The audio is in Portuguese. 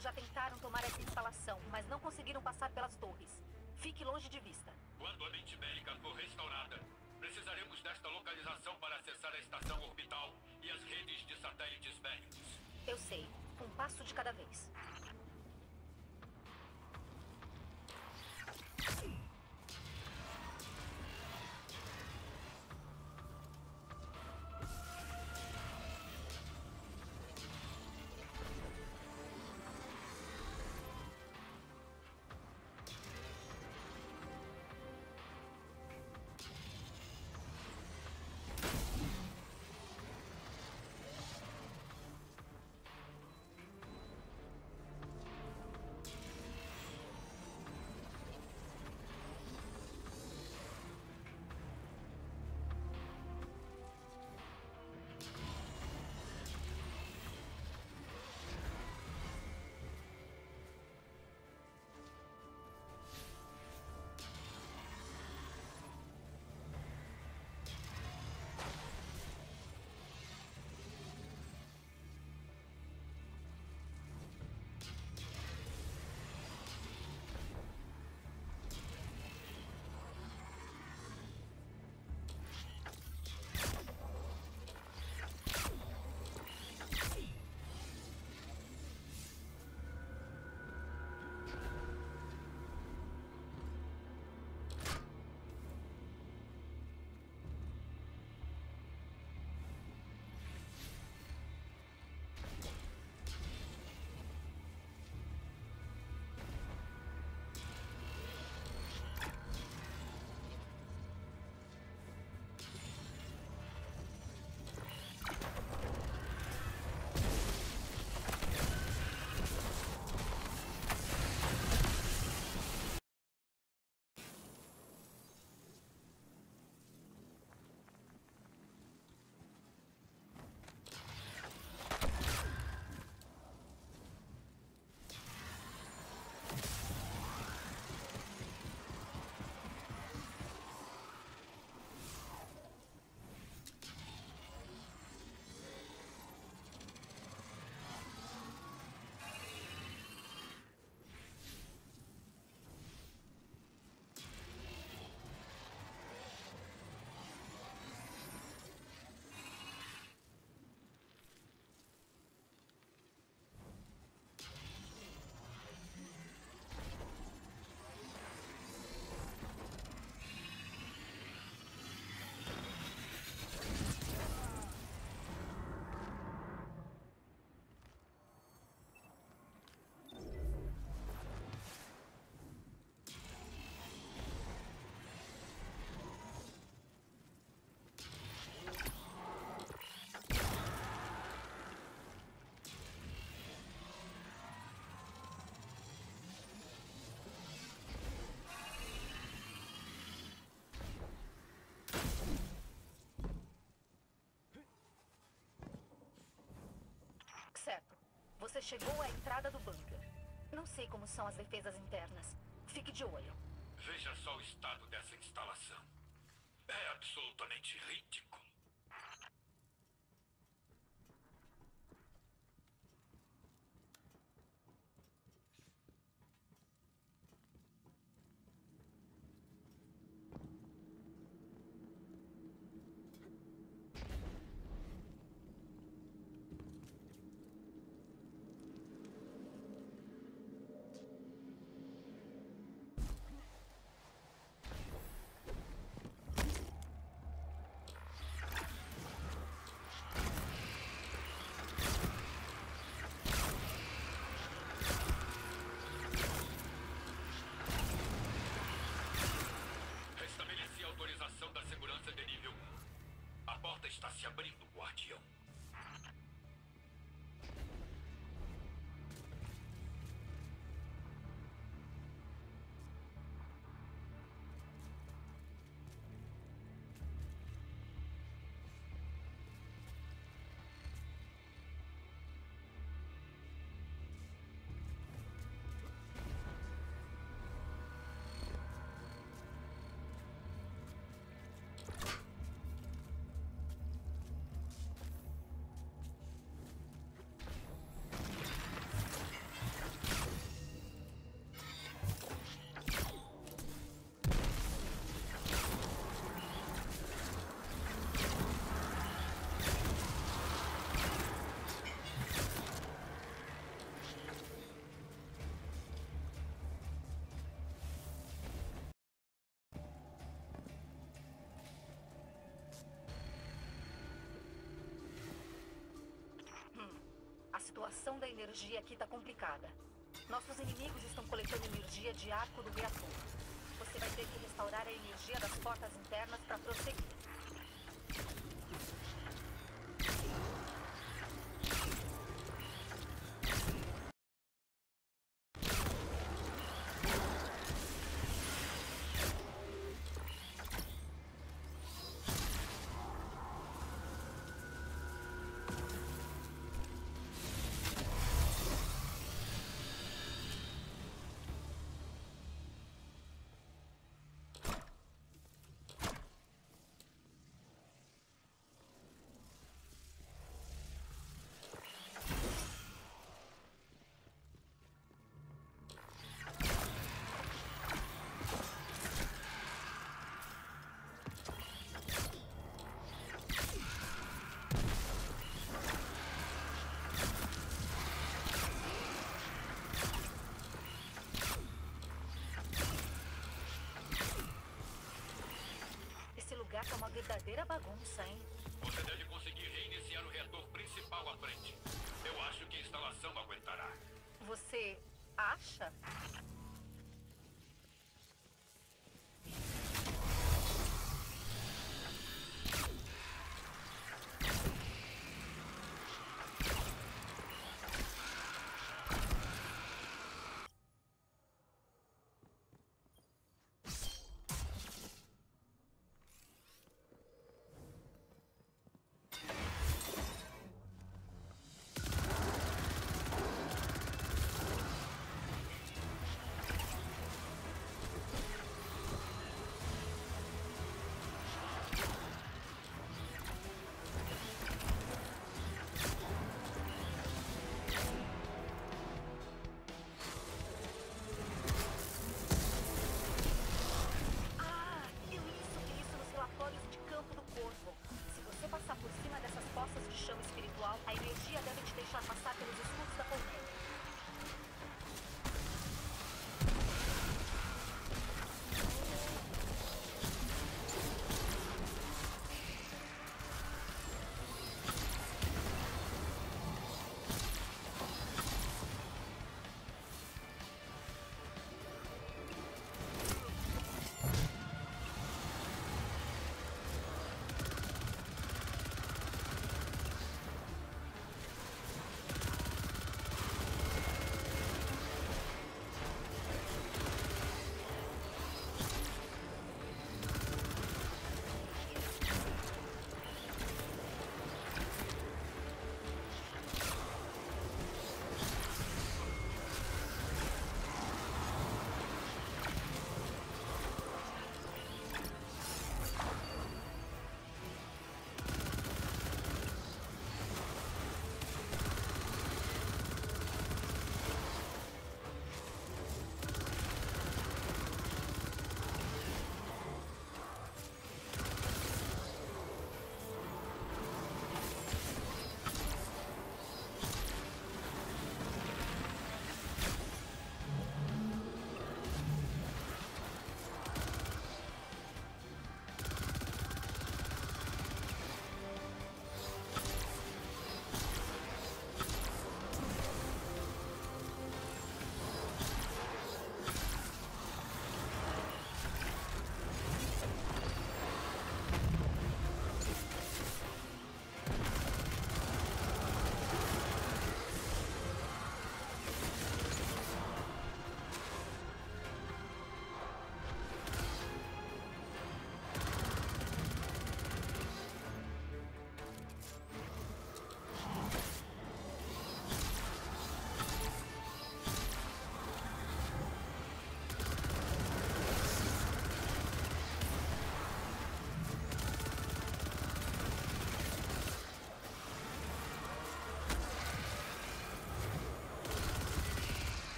Já tentaram tomar essa instalação, mas não conseguiram passar pelas torres. Fique longe de vista. Quando a mente bélica for restaurada, precisaremos desta localização para acessar a estação orbital e as redes de satélites bélicos. Eu sei. Um passo de cada vez. Chegou à entrada do bunker. Não sei como são as defesas internas. Fique de olho. Veja só o estado dessa instalação. É absolutamente ridículo. Circulação da energia aqui tá complicada. Nossos inimigos estão coletando energia de arco do reator. Você vai ter que restaurar a energia das portas internas para prosseguir. Uma verdadeira bagunça, hein?